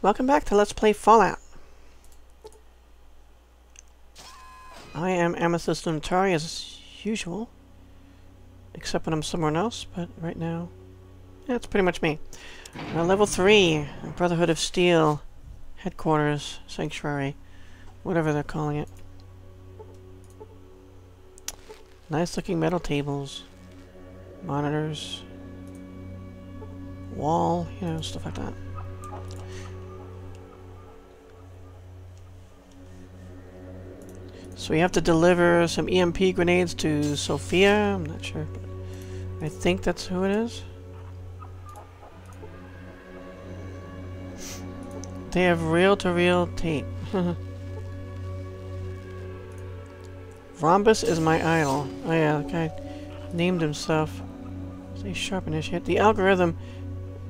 Welcome back to Let's Play Fallout. I am Amethyst Lunitari as usual. Except when I'm somewhere else, but right now... It's pretty much me. Uh, level 3, Brotherhood of Steel, Headquarters, Sanctuary, whatever they're calling it. Nice looking metal tables, monitors, wall, you know, stuff like that. So we have to deliver some EMP grenades to Sophia. I'm not sure, but I think that's who it is. They have reel-to-reel -reel tape. Rhombus is my idol. Oh yeah, the guy named himself. Say sharp initiate. The algorithm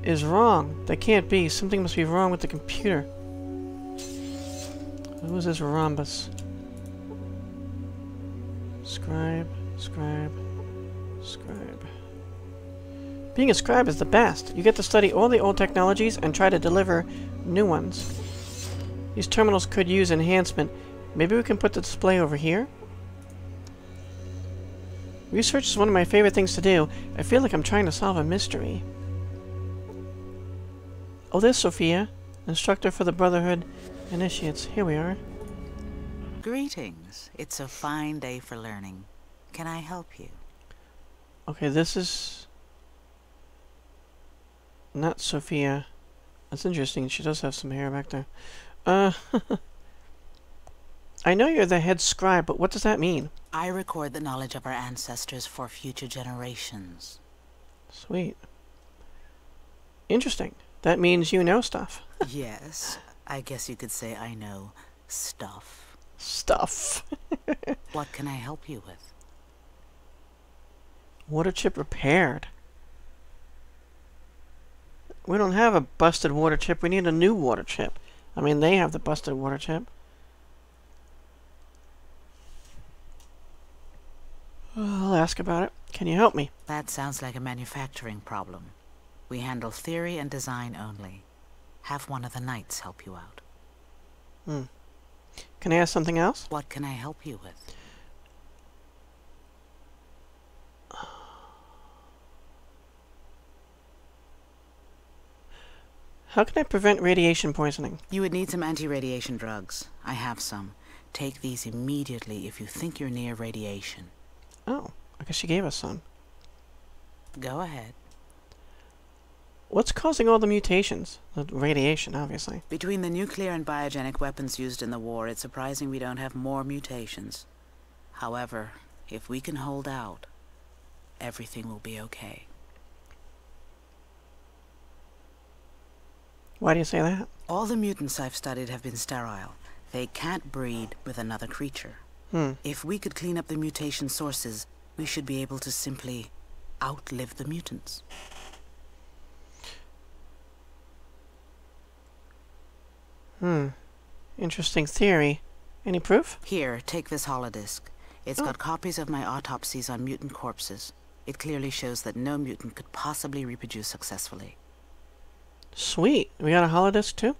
is wrong. That can't be. Something must be wrong with the computer. Who is this Rhombus? Scribe, scribe, scribe. Being a scribe is the best. You get to study all the old technologies and try to deliver new ones. These terminals could use enhancement. Maybe we can put the display over here? Research is one of my favorite things to do. I feel like I'm trying to solve a mystery. Oh, there's Sophia, instructor for the Brotherhood Initiates. Here we are. Greetings. It's a fine day for learning. Can I help you? Okay, this is... Not Sophia. That's interesting. She does have some hair back there. Uh... I know you're the head scribe, but what does that mean? I record the knowledge of our ancestors for future generations. Sweet. Interesting. That means you know stuff. yes, I guess you could say I know stuff. Stuff. what can I help you with? Water chip repaired. We don't have a busted water chip. We need a new water chip. I mean, they have the busted water chip. I'll ask about it. Can you help me? That sounds like a manufacturing problem. We handle theory and design only. Have one of the knights help you out. Hmm. Can I ask something else? What can I help you with? How can I prevent radiation poisoning? You would need some anti-radiation drugs. I have some. Take these immediately if you think you're near radiation. Oh, I guess she gave us some. Go ahead. What's causing all the mutations? The radiation, obviously. Between the nuclear and biogenic weapons used in the war, it's surprising we don't have more mutations. However, if we can hold out, everything will be okay. Why do you say that? All the mutants I've studied have been sterile. They can't breed with another creature. Hmm. If we could clean up the mutation sources, we should be able to simply outlive the mutants. Hmm. Interesting theory. Any proof? Here, take this holodisk. It's oh. got copies of my autopsies on mutant corpses. It clearly shows that no mutant could possibly reproduce successfully. Sweet. We got a holodisk too?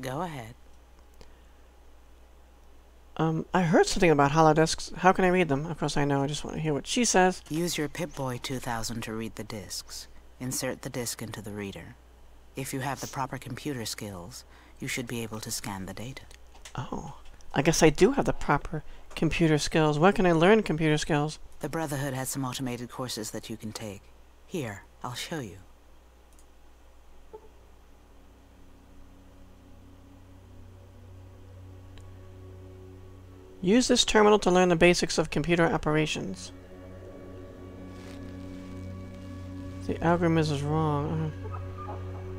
Go ahead. Um, I heard something about holodisks. How can I read them? Of course I know, I just want to hear what she says. Use your Pip-Boy 2000 to read the disks. Insert the disk into the reader. If you have the proper computer skills, you should be able to scan the data. Oh, I guess I do have the proper computer skills. Where can I learn computer skills? The Brotherhood has some automated courses that you can take. Here, I'll show you. Use this terminal to learn the basics of computer operations. The algorithm is wrong. Uh,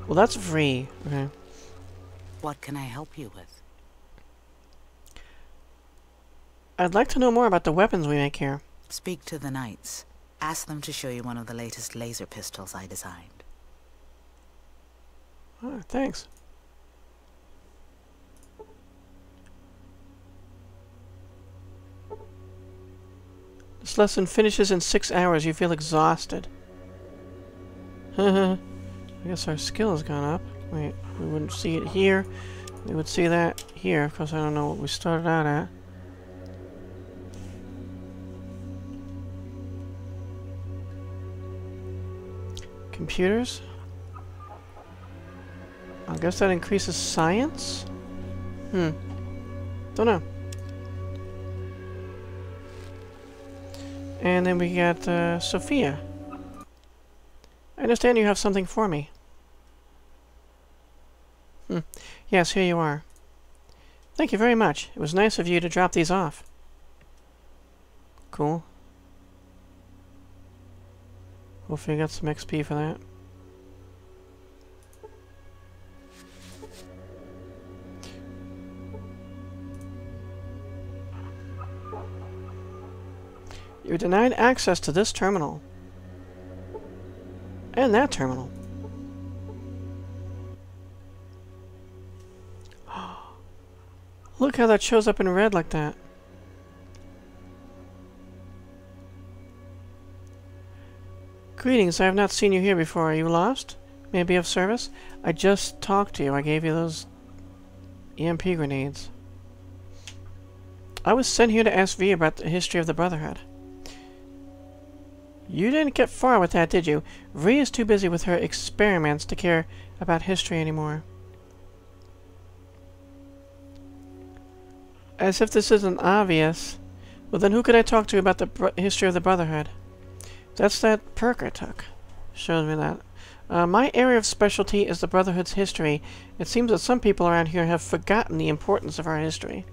well, that's free. Okay. What can I help you with? I'd like to know more about the weapons we make here. Speak to the knights. Ask them to show you one of the latest laser pistols I designed. Oh, thanks. This lesson finishes in six hours. You feel exhausted. I guess our skill has gone up. Wait, we wouldn't see it here. We would see that here, because I don't know what we started out at. Computers? I guess that increases science? Hmm. Don't know. And then we got uh, Sophia. I understand you have something for me. Hmm. Yes, here you are. Thank you very much. It was nice of you to drop these off. Cool. Hopefully you got some XP for that. You're denied access to this terminal. And that terminal. Look how that shows up in red like that. Greetings, I have not seen you here before. Are you lost? May I be of service? I just talked to you. I gave you those EMP grenades. I was sent here to ask V about the history of the Brotherhood. You didn't get far with that, did you? V is too busy with her experiments to care about history anymore. As if this isn't obvious. Well, then who could I talk to about the history of the Brotherhood? That's that perk I took. Shows me that. Uh, my area of specialty is the Brotherhood's history. It seems that some people around here have forgotten the importance of our history.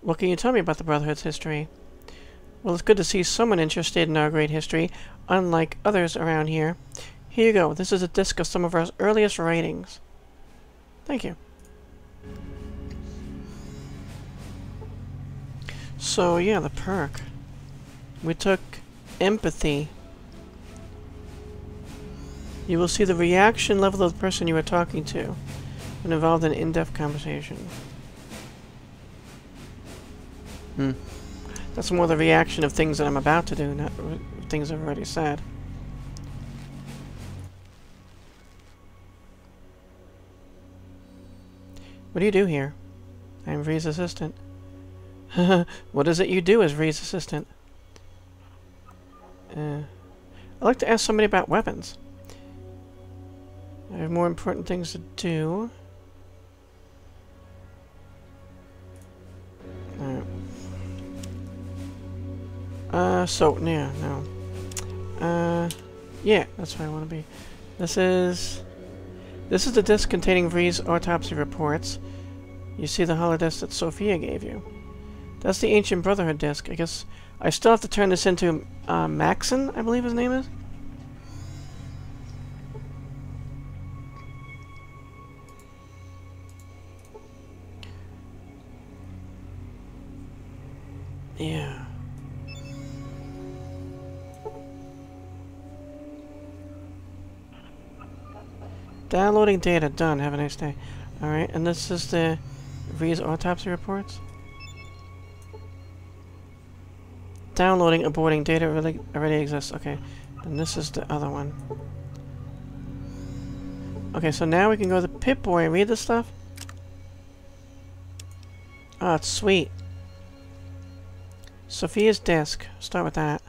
What can you tell me about the Brotherhood's history? Well, it's good to see someone interested in our great history, unlike others around here. Here you go. This is a disc of some of our earliest writings. Thank you. So, yeah, the perk. We took empathy. You will see the reaction level of the person you are talking to when involved in in-depth conversation. Hmm. That's more the reaction of things that I'm about to do, not things I've already said. What do you do here? I am Vree's assistant. what is it you do as Vree's assistant? Uh, I'd like to ask somebody about weapons. I have more important things to do. Uh, so, yeah, no. Uh, yeah, that's where I want to be. This is... This is the disc containing Vree's autopsy reports. You see the holodisk that Sophia gave you. That's the Ancient Brotherhood disc. I guess I still have to turn this into uh, Maxson, I believe his name is. Yeah. Downloading data. Done. Have a nice day. Alright, and this is the Vree's autopsy reports. Downloading aborting data really already exists. Okay. And this is the other one. Okay, so now we can go to Pip-Boy and read this stuff. Oh, it's sweet. Sophia's desk. Start with that.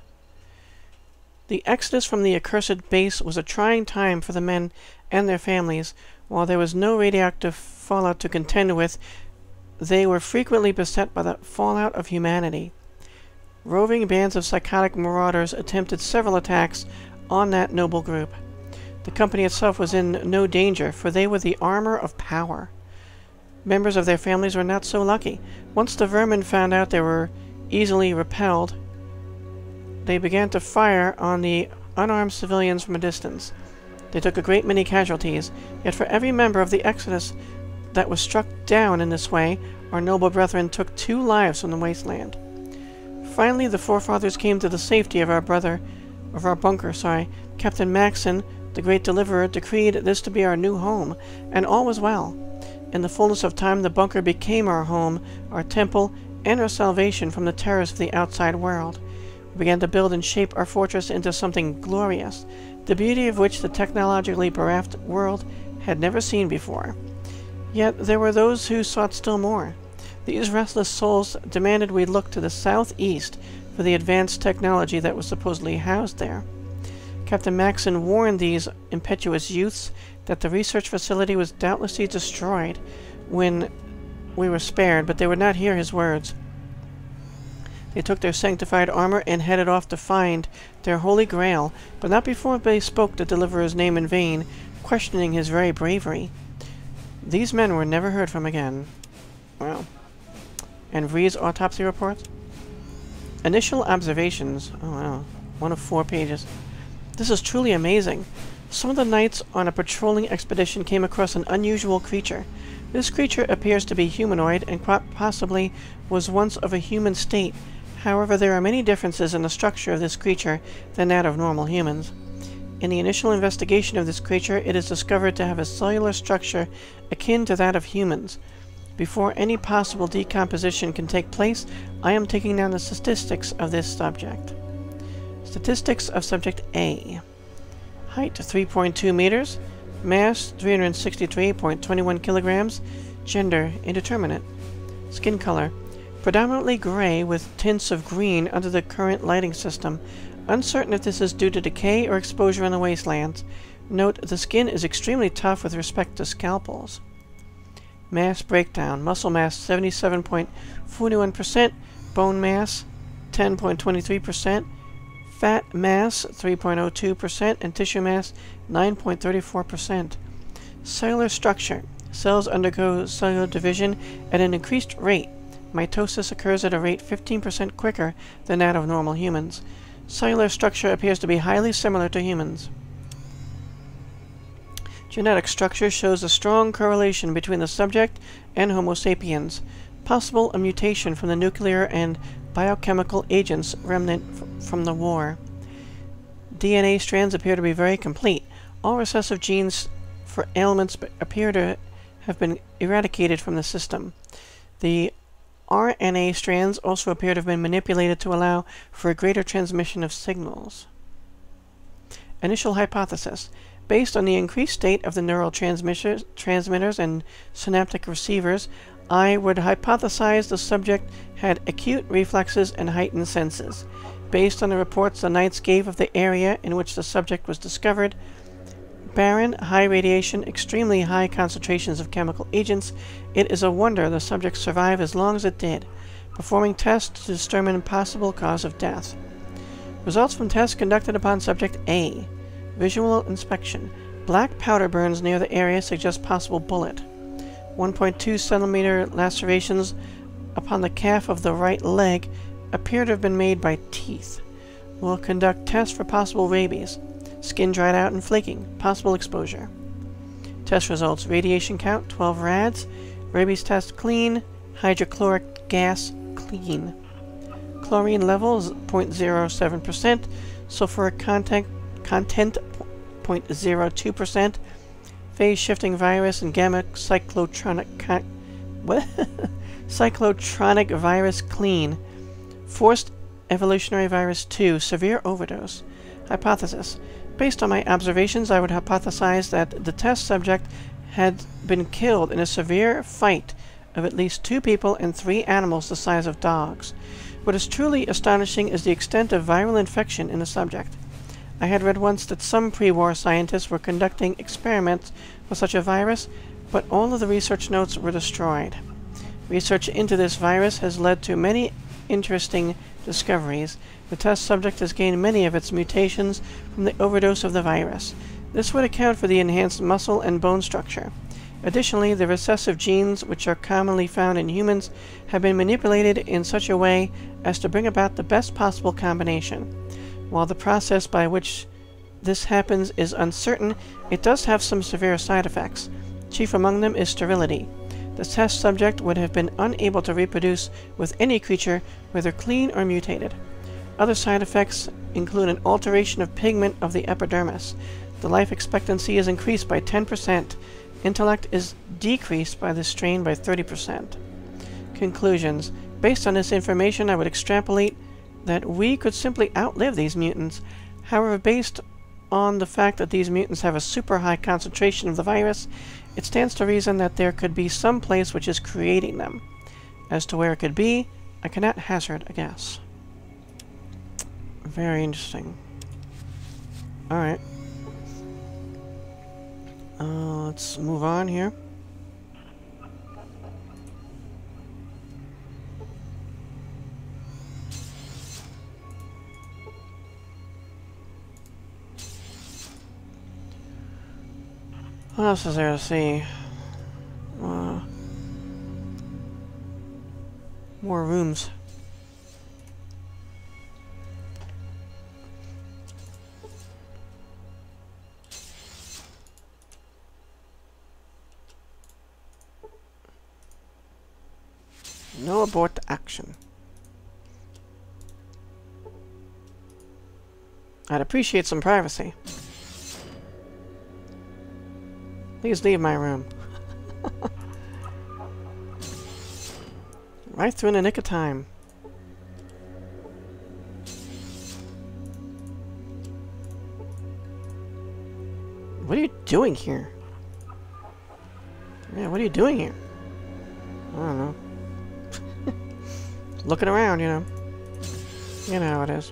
The exodus from the accursed base was a trying time for the men and their families. While there was no radioactive fallout to contend with, they were frequently beset by the fallout of humanity. Roving bands of psychotic marauders attempted several attacks on that noble group. The company itself was in no danger, for they were the armor of power. Members of their families were not so lucky. Once the vermin found out they were easily repelled, they began to fire on the unarmed civilians from a distance. They took a great many casualties, yet for every member of the Exodus that was struck down in this way, our noble brethren took two lives from the wasteland. Finally, the forefathers came to the safety of our brother, of our bunker, sorry. Captain Maxson, the great deliverer, decreed this to be our new home, and all was well. In the fullness of time, the bunker became our home, our temple, and our salvation from the terrors of the outside world. We began to build and shape our fortress into something glorious, the beauty of which the technologically bereft world had never seen before. Yet there were those who sought still more. These restless souls demanded we look to the southeast for the advanced technology that was supposedly housed there. Captain Maxson warned these impetuous youths that the research facility was doubtlessly destroyed when we were spared, but they would not hear his words. They took their sanctified armor and headed off to find their holy grail, but not before they spoke the Deliverer's name in vain, questioning his very bravery. These men were never heard from again. Well. And Vree's autopsy report? Initial observations. Oh wow. One of four pages. This is truly amazing. Some of the knights on a patrolling expedition came across an unusual creature. This creature appears to be humanoid and possibly was once of a human state. However, there are many differences in the structure of this creature than that of normal humans. In the initial investigation of this creature, it is discovered to have a cellular structure akin to that of humans. Before any possible decomposition can take place, I am taking down the statistics of this subject. Statistics of Subject A. Height 3.2 meters. Mass 363.21 kilograms. Gender indeterminate. Skin color predominantly gray with tints of green under the current lighting system. Uncertain if this is due to decay or exposure in the wastelands. Note the skin is extremely tough with respect to scalpels. Mass breakdown. Muscle mass 77.41%. Bone mass 10.23%. Fat mass 3.02%. And tissue mass 9.34%. Cellular structure. Cells undergo cellular division at an increased rate. Mitosis occurs at a rate 15% quicker than that of normal humans. Cellular structure appears to be highly similar to humans. Genetic structure shows a strong correlation between the subject and Homo sapiens. Possible a mutation from the nuclear and biochemical agents remnant from the war. DNA strands appear to be very complete. All recessive genes for ailments appear to have been eradicated from the system. The RNA strands also appear to have been manipulated to allow for a greater transmission of signals. Initial hypothesis. Based on the increased state of the neural transmitters and synaptic receivers, I would hypothesize the subject had acute reflexes and heightened senses. Based on the reports the Knights gave of the area in which the subject was discovered, barren, high radiation, extremely high concentrations of chemical agents, it is a wonder the subject survived as long as it did. Performing tests to determine possible cause of death. Results from tests conducted upon subject A. Visual inspection. Black powder burns near the area suggest possible bullet. 1.2 centimeter lacerations upon the calf of the right leg appear to have been made by teeth. We'll conduct tests for possible rabies. Skin dried out and flaking. Possible exposure. Test results. Radiation count, 12 rads. Rabies test clean. Hydrochloric gas clean. Chlorine levels 0.07%. Sulfuric content content 0.02%, phase shifting virus and gamma cyclotronic what? cyclotronic virus clean, forced evolutionary virus 2, severe overdose. Hypothesis. Based on my observations, I would hypothesize that the test subject had been killed in a severe fight of at least two people and three animals the size of dogs. What is truly astonishing is the extent of viral infection in the subject. I had read once that some pre-war scientists were conducting experiments with such a virus, but all of the research notes were destroyed. Research into this virus has led to many interesting discoveries. The test subject has gained many of its mutations from the overdose of the virus. This would account for the enhanced muscle and bone structure. Additionally, the recessive genes, which are commonly found in humans, have been manipulated in such a way as to bring about the best possible combination. While the process by which this happens is uncertain, it does have some severe side effects. Chief among them is sterility. The test subject would have been unable to reproduce with any creature, whether clean or mutated. Other side effects include an alteration of pigment of the epidermis. The life expectancy is increased by 10%. Intellect is decreased by this strain by 30%. Conclusions. Based on this information, I would extrapolate that we could simply outlive these mutants. However, based on the fact that these mutants have a super high concentration of the virus, it stands to reason that there could be some place which is creating them. As to where it could be, I cannot hazard a guess. Very interesting. Alright. Uh, let's move on here. What else is there to see? Uh, more rooms. No abort action. I'd appreciate some privacy. Please leave my room. right through in the nick of time. What are you doing here? Yeah, what are you doing here? I don't know. Looking around, you know. You know how it is.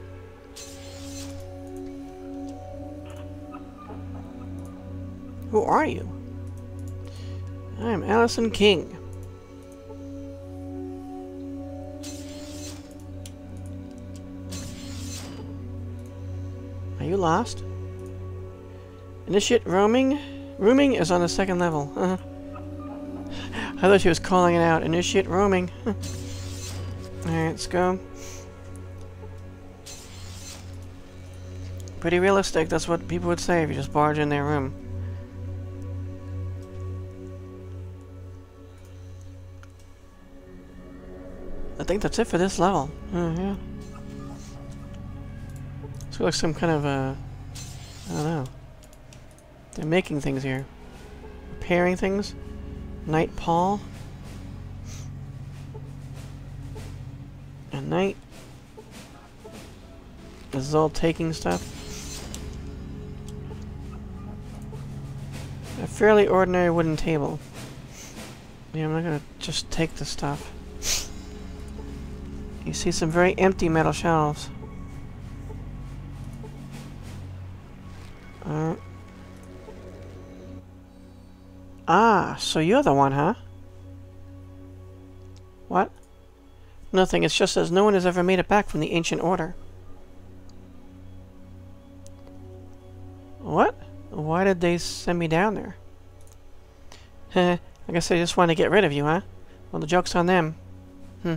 Who are you? I'm Allison King. Are you lost? Initiate roaming? Rooming is on the second level. I thought she was calling it out. Initiate roaming. Alright, let's go. Pretty realistic, that's what people would say if you just barge in their room. I think that's it for this level. Uh, yeah. This looks like some kind of, uh... I don't know. They're making things here. Repairing things. Knight Paul. Night. This is all taking stuff. A fairly ordinary wooden table. Yeah, I'm not gonna just take the stuff. You see some very empty metal shelves. Uh, ah, so you're the one, huh? What? Nothing, it's just as no one has ever made it back from the Ancient Order. What? Why did they send me down there? Heh, I guess they just want to get rid of you, huh? Well, the joke's on them. Hmm.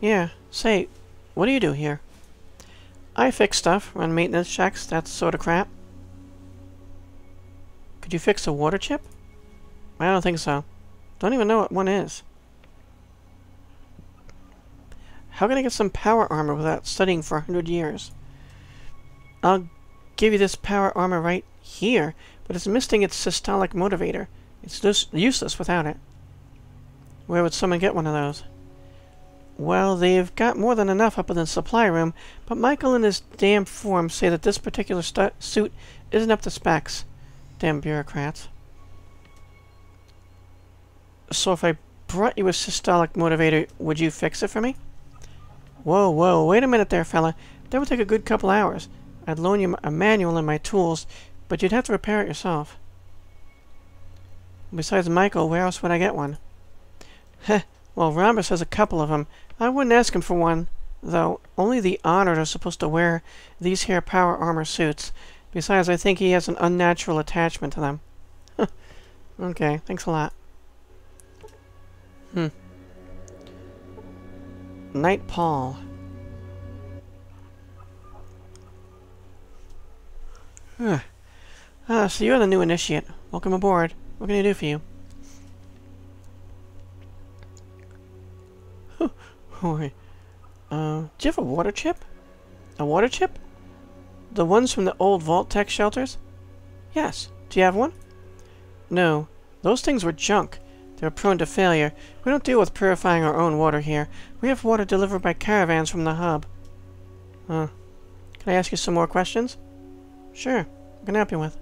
Yeah, say, what do you do here? I fix stuff, run maintenance checks, that sort of crap. Could you fix a water chip? I don't think so. Don't even know what one is. How can I get some power armor without studying for a hundred years? I'll give you this power armor right here, but it's missing its systolic motivator. It's just useless without it. Where would someone get one of those? Well, they've got more than enough up in the supply room, but Michael and his damn form say that this particular suit isn't up to specs. Damn bureaucrats. So if I brought you a systolic motivator, would you fix it for me? Whoa, whoa, wait a minute there, fella. That would take a good couple hours. I'd loan you a manual and my tools, but you'd have to repair it yourself. Besides Michael, where else would I get one? Heh, well, Rhombus has a couple of them. I wouldn't ask him for one, though. Only the honored are supposed to wear these here power armor suits. Besides, I think he has an unnatural attachment to them. okay, thanks a lot. Hmm. Knight Paul. Ah, so you're the new initiate. Welcome aboard. What can I do for you? Oh, uh, do you have a water chip? A water chip? The ones from the old Vault-Tec shelters? Yes. Do you have one? No. Those things were junk. They're prone to failure. We don't deal with purifying our own water here. We have water delivered by caravans from the hub. Huh. Can I ask you some more questions? Sure. What can I help you with?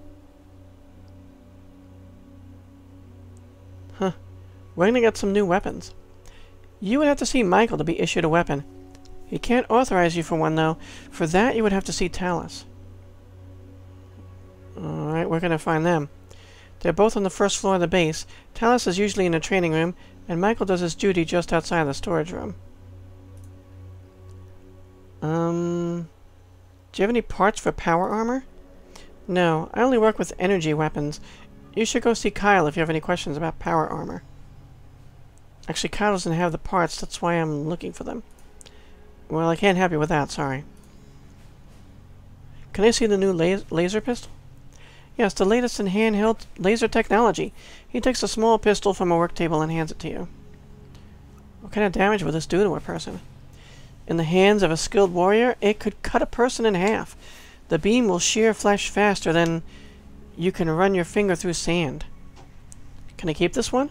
Huh. We're gonna get some new weapons. You would have to see Michael to be issued a weapon. He can't authorize you for one, though. For that, you would have to see Talus. Alright, we're gonna find them. They're both on the first floor of the base. Talus is usually in the training room, and Michael does his duty just outside the storage room. Um... Do you have any parts for power armor? No, I only work with energy weapons. You should go see Kyle if you have any questions about power armor. Actually, Kyle doesn't have the parts, that's why I'm looking for them. Well, I can't help you with that, sorry. Can I see the new las laser pistol? Yes, the latest in handheld laser technology. He takes a small pistol from a work table and hands it to you. What kind of damage would this do to a person? In the hands of a skilled warrior, it could cut a person in half. The beam will shear flesh faster than you can run your finger through sand. Can I keep this one?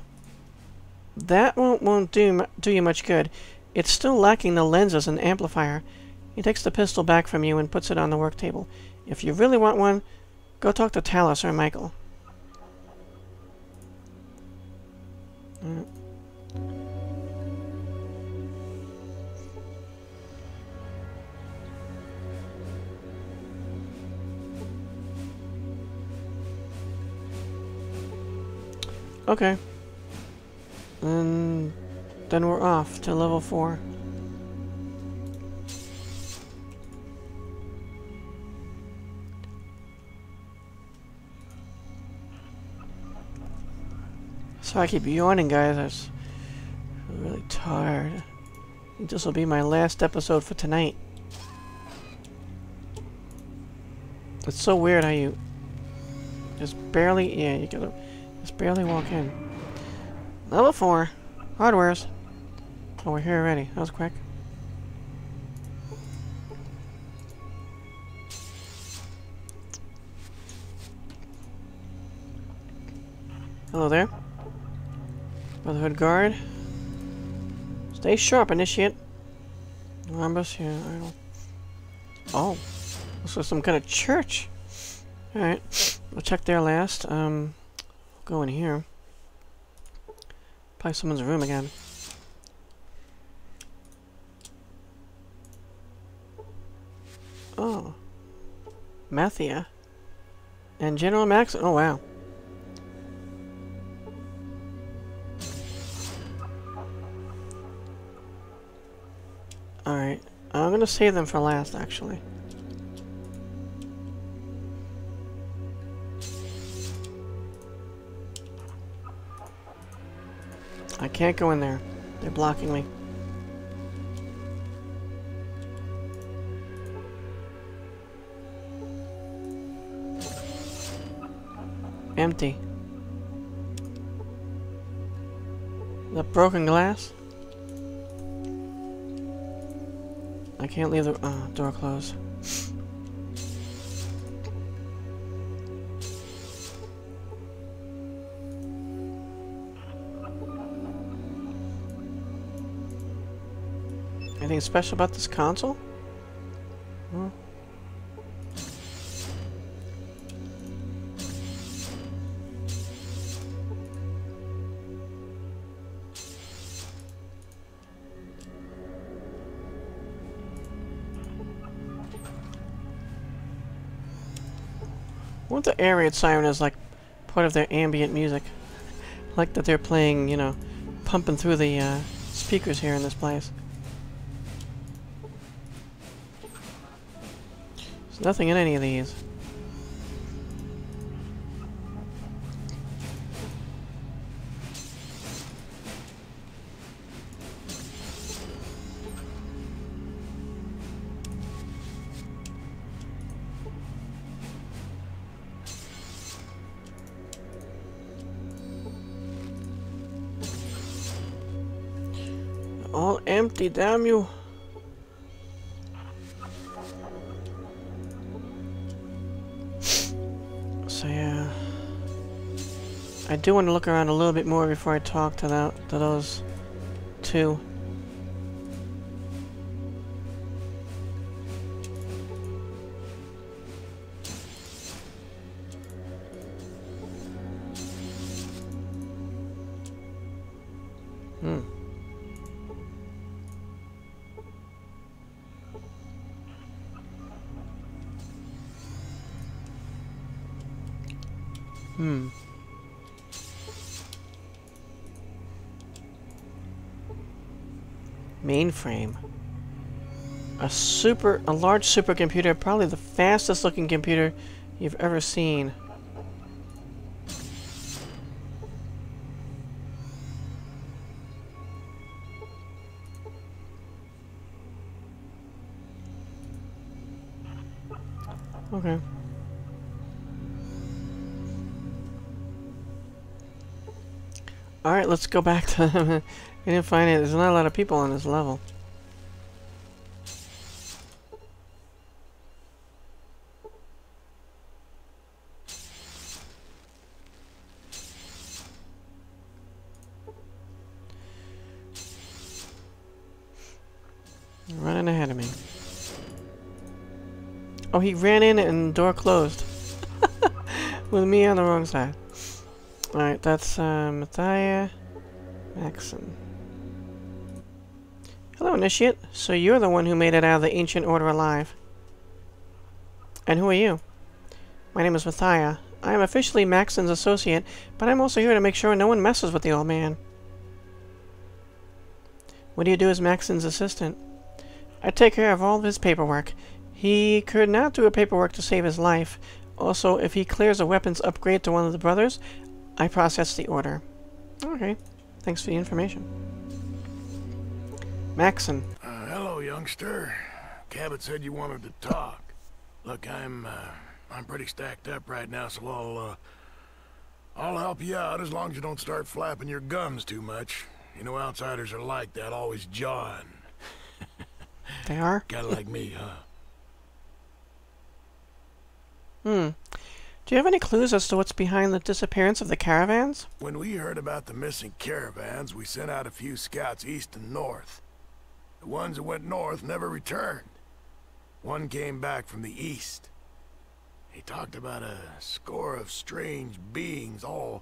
That won't, won't do, do you much good. It's still lacking the lenses and amplifier. He takes the pistol back from you and puts it on the work table. If you really want one, go talk to Talus or Michael. Mm. Okay. And then we're off to level 4. So I keep yawning, guys. I'm really tired. This will be my last episode for tonight. It's so weird how you just barely, yeah, you gotta just barely walk in. Level 4. Hardwares. Oh, we're here already. That was quick. Hello there. Brotherhood Guard. Stay sharp, Initiate. Rhombus, yeah. Oh. This was some kind of church. Alright. We'll check there last. Um, go in here. Probably someone's room again. Oh. Mathia. And General Max. Oh, wow. Alright. I'm to save them for last, actually. I can't go in there. They're blocking me. Empty. The broken glass? I can't leave the uh, door closed. Anything special about this console? What the air raid siren is like part of their ambient music. like that they're playing, you know, pumping through the uh, speakers here in this place. There's nothing in any of these. Damn you. So yeah. I do want to look around a little bit more before I talk to that to those two. Hmm. Mainframe. A super, a large supercomputer, probably the fastest looking computer you've ever seen. Go back to we didn't find it. There's not a lot of people on this level. Running ahead of me. Oh, he ran in and door closed. With me on the wrong side. Alright, that's uh, Mathia Maxson. Hello, Initiate. So you're the one who made it out of the Ancient Order alive. And who are you? My name is Mathia. I am officially Maxson's associate, but I'm also here to make sure no one messes with the old man. What do you do as Maxson's assistant? I take care of all of his paperwork. He could not do a paperwork to save his life. Also, if he clears a weapons upgrade to one of the brothers, I process the order. Okay. Thanks for the information. Maxson. Uh, hello, youngster. Cabbot said you wanted to talk. Look, I'm, uh, I'm pretty stacked up right now, so I'll, uh, I'll help you out as long as you don't start flapping your gums too much. You know outsiders are like that, always jawing. They are? Kinda like me, huh? Hmm. Do you have any clues as to what's behind the disappearance of the caravans? When we heard about the missing caravans, we sent out a few scouts east and north. The ones that went north never returned. One came back from the east. He talked about a score of strange beings, all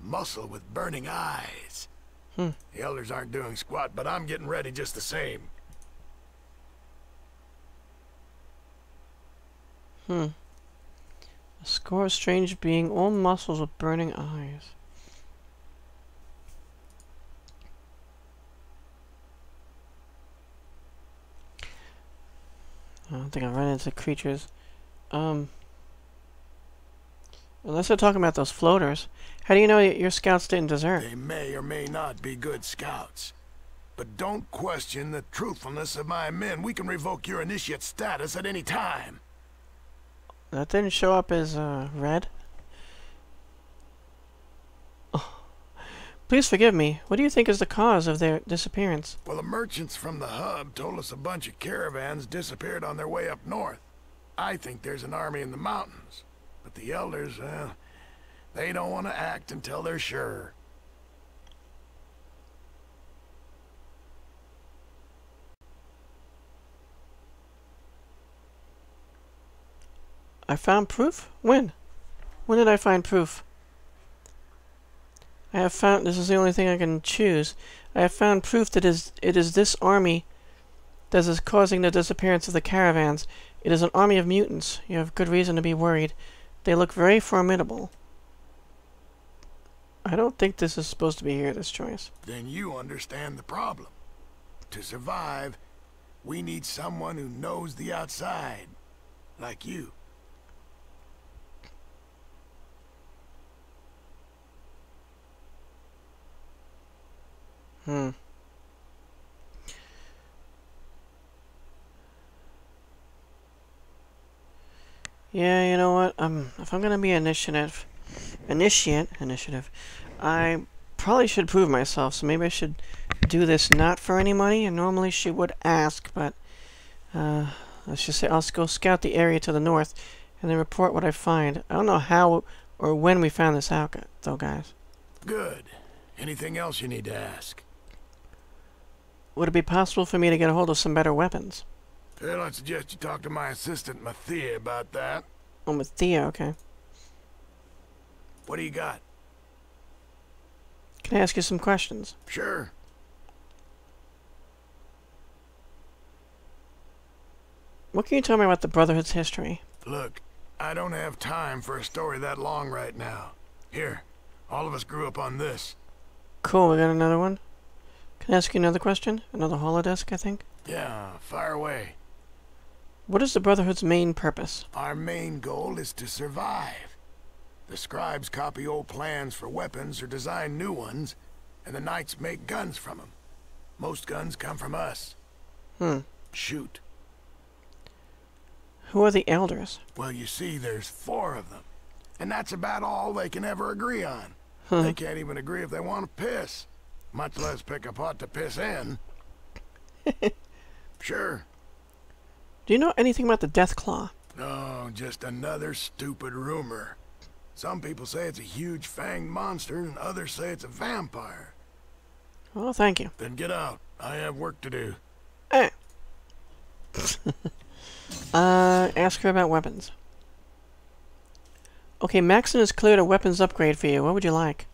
muscle with burning eyes. Hmm. The elders aren't doing squat, but I'm getting ready just the same. Hmm. A score of strange being, all muscles with burning eyes. I don't think I've run into creatures. Um. Unless they're talking about those floaters. How do you know your scouts didn't desert? They may or may not be good scouts. But don't question the truthfulness of my men. We can revoke your initiate status at any time. That didn't show up as uh, red. Oh. Please forgive me. What do you think is the cause of their disappearance? Well, the merchants from the hub told us a bunch of caravans disappeared on their way up north. I think there's an army in the mountains. But the elders, well, they don't want to act until they're sure. I found proof? When? When did I find proof? I have found, this is the only thing I can choose. I have found proof that is, it is this army that is causing the disappearance of the caravans. It is an army of mutants. You have good reason to be worried. They look very formidable. I don't think this is supposed to be here, this choice. Then you understand the problem. To survive, we need someone who knows the outside. Like you. Hmm. Yeah, you know what? Um, if I'm gonna be initiative, initiate initiative, I probably should prove myself. So maybe I should do this not for any money. And normally she would ask, but uh, let's just say I'll go scout the area to the north and then report what I find. I don't know how or when we found this out, though, guys. Good. Anything else you need to ask? Would it be possible for me to get a hold of some better weapons? Well, I suggest you talk to my assistant, Mathia, about that. Oh, Mathia, okay. What do you got? Can I ask you some questions? Sure. What can you tell me about the Brotherhood's history? Look, I don't have time for a story that long right now. Here, all of us grew up on this. Cool, we got another one. Can I ask you another question? Another holodisk, I think? Yeah, fire away. What is the Brotherhood's main purpose? Our main goal is to survive. The scribes copy old plans for weapons or design new ones, and the knights make guns from them. Most guns come from us. Hmm. Shoot. Who are the Elders? Well, you see, there's four of them. And that's about all they can ever agree on. Huh. They can't even agree if they want to piss, much less pick a pot to piss in. sure. Do you know anything about the Death Claw? No, just another stupid rumor. Some people say it's a huge fanged monster, and others say it's a vampire. Oh, thank you. Then get out. I have work to do. Eh. uh, ask her about weapons. Okay, Maxson has cleared a weapons upgrade for you. What would you like?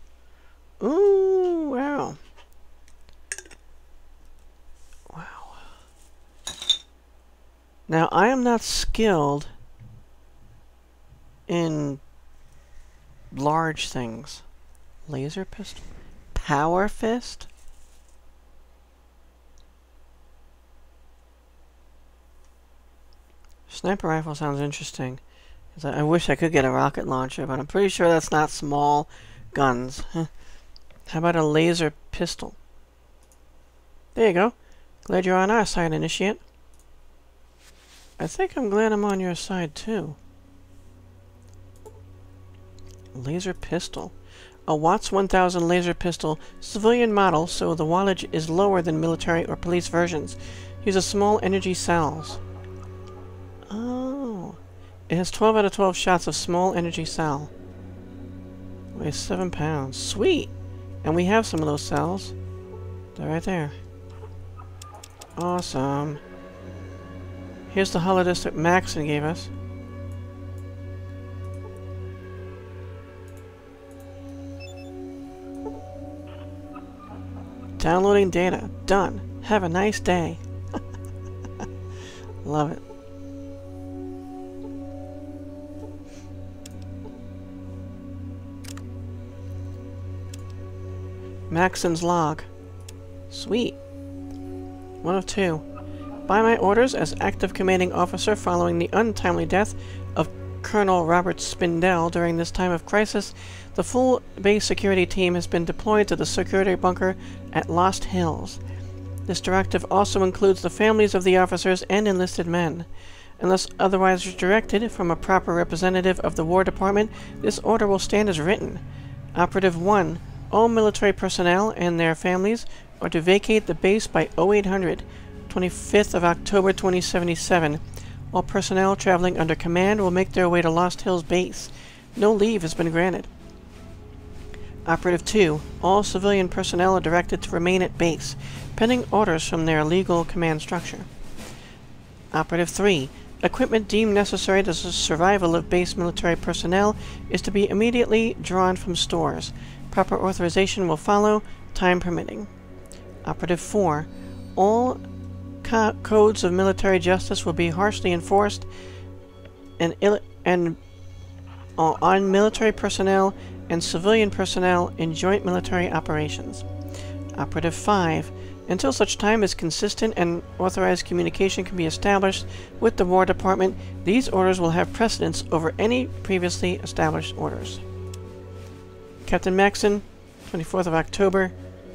Ooh, wow. Wow. Now, I am not skilled in large things. Laser pistol? Power fist? Sniper rifle sounds interesting. I wish I could get a rocket launcher, but I'm pretty sure that's not small guns. How about a laser pistol? There you go. Glad you're on our side, Initiate. I think I'm glad I'm on your side, too. Laser pistol. A Wattz 1000 laser pistol, civilian model, so the wattage is lower than military or police versions. Uses a small energy cells. Oh. It has 12 out of 12 shots of small energy cell. Weighs 7 pounds. Sweet! And we have some of those cells. They're right there. Awesome. Here's the holodisk that Maxson gave us. Downloading data. Done. Have a nice day. Love it. Maxson's log. Sweet. One of two. By my orders as active commanding officer following the untimely death of Colonel Robert Spindell during this time of crisis, the full base security team has been deployed to the security bunker at Lost Hills. This directive also includes the families of the officers and enlisted men. Unless otherwise directed from a proper representative of the War Department, this order will stand as written. Operative 1. All military personnel and their families are to vacate the base by 0800, 25th of October 2077. All personnel traveling under command will make their way to Lost Hills Base. No leave has been granted. Operative 2. All civilian personnel are directed to remain at base, pending orders from their legal command structure. Operative 3. Equipment deemed necessary to the survival of base military personnel is to be immediately drawn from stores. Proper authorization will follow, time permitting. Operative 4. All co- codes of military justice will be harshly enforced and, and uh, on military personnel and civilian personnel in joint military operations. Operative 5. Until such time as consistent and authorized communication can be established with the War Department, these orders will have precedence over any previously established orders. Captain Maxson, 24th of October,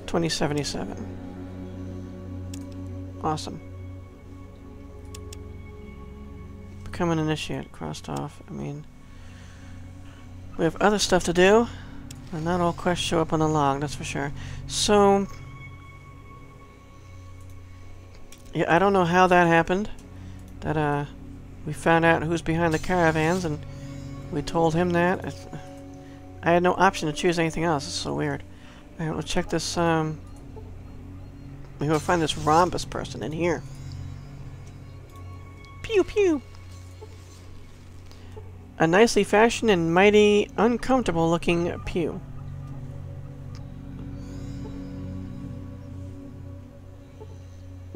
2077. Awesome. Become an initiate, crossed off. I mean, we have other stuff to do, and not all quests show up on the log, that's for sure. So, yeah, I don't know how that happened. That, uh, we found out who's behind the caravans, and we told him that. It's- I had no option to choose anything else. It's so weird. Alright, we'll check this, um... We'll find this rhombus person in here. Pew pew! A nicely fashioned and mighty uncomfortable looking pew.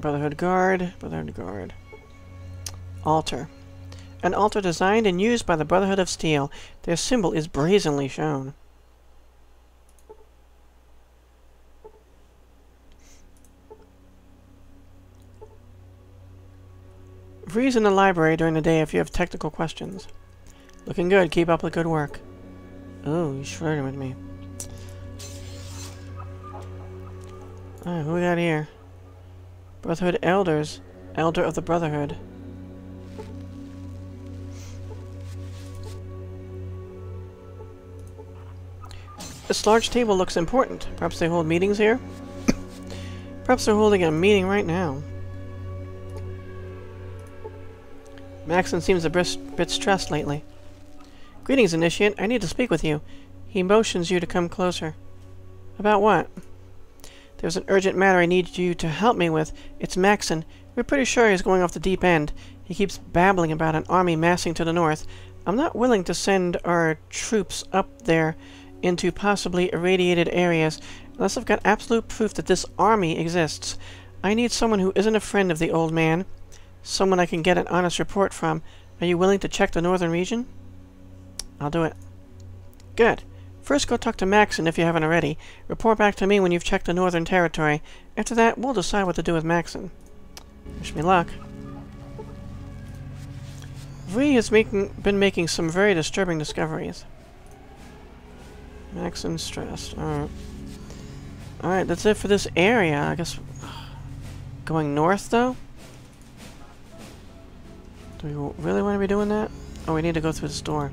Brotherhood Guard, Brotherhood Guard. Altar. An altar designed and used by the Brotherhood of Steel. Their symbol is brazenly shown. Vree's in the library during the day if you have technical questions. Looking good. Keep up the good work. Oh, you flirting with me. Alright, who we got here? Brotherhood Elders. Elder of the Brotherhood. This large table looks important. Perhaps they hold meetings here? Perhaps they're holding a meeting right now. Maxson seems a bit stressed lately. Greetings, Initiate. I need to speak with you. He motions you to come closer. About what? There's an urgent matter I need you to help me with. It's Maxson. We're pretty sure he's going off the deep end. He keeps babbling about an army massing to the north. I'm not willing to send our troops up there into possibly irradiated areas unless I've got absolute proof that this army exists. I need someone who isn't a friend of the old man. Someone I can get an honest report from. Are you willing to check the northern region? I'll do it. Good. First go talk to Maxson if you haven't already. Report back to me when you've checked the Northern Territory. After that, we'll decide what to do with Maxson. Wish me luck. V has making, been making some very disturbing discoveries. Maxon stressed. Alright. Alright, that's it for this area. I guess... Going north, though? Do we really want to be doing that? Oh, we need to go through this door.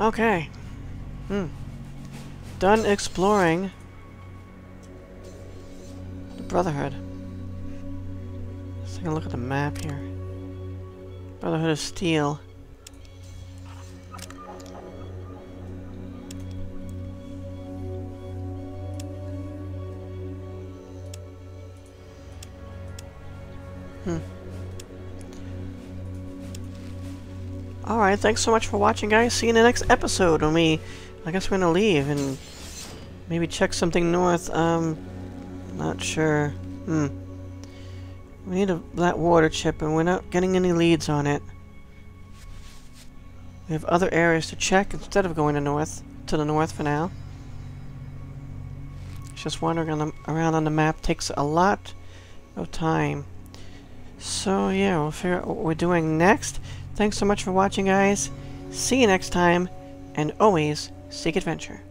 Okay. Hmm. Done exploring the Brotherhood. Let's take a look at the map here. Brotherhood of Steel. Alright, thanks so much for watching, guys. See you in the next episode when we... I guess we're gonna leave and maybe check something north. Um, not sure. Hmm. We need a, that water chip, and we're not getting any leads on it. We have other areas to check instead of going to north, to the north for now. Just wandering on the, around on the map takes a lot of time. So yeah, we'll figure out what we're doing next. Thanks so much for watching, guys. See you next time, and always seek adventure.